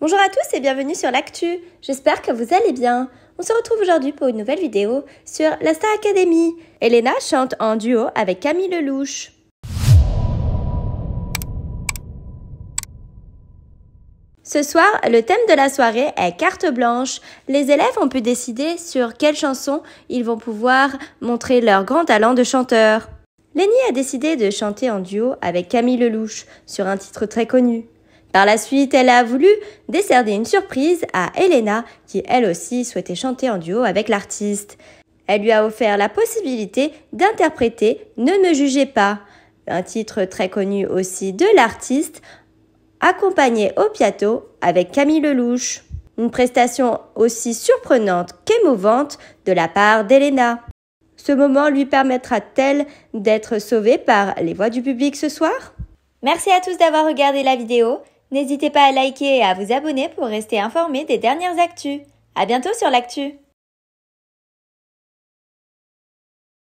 Bonjour à tous et bienvenue sur l'actu. J'espère que vous allez bien. On se retrouve aujourd'hui pour une nouvelle vidéo sur la Star Academy. Elena chante en duo avec Camille Lelouch. Ce soir, le thème de la soirée est carte blanche. Les élèves ont pu décider sur quelle chanson ils vont pouvoir montrer leur grand talent de chanteur. Lenny a décidé de chanter en duo avec Camille Lelouch sur un titre très connu. Par la suite, elle a voulu décerner une surprise à Elena, qui elle aussi souhaitait chanter en duo avec l'artiste. Elle lui a offert la possibilité d'interpréter Ne me jugez pas, un titre très connu aussi de l'artiste, accompagné au piano avec Camille Lelouch. Une prestation aussi surprenante qu'émouvante de la part d'Elena. Ce moment lui permettra-t-elle d'être sauvée par les voix du public ce soir? Merci à tous d'avoir regardé la vidéo. N'hésitez pas à liker et à vous abonner pour rester informé des dernières actus. À bientôt sur l'actu.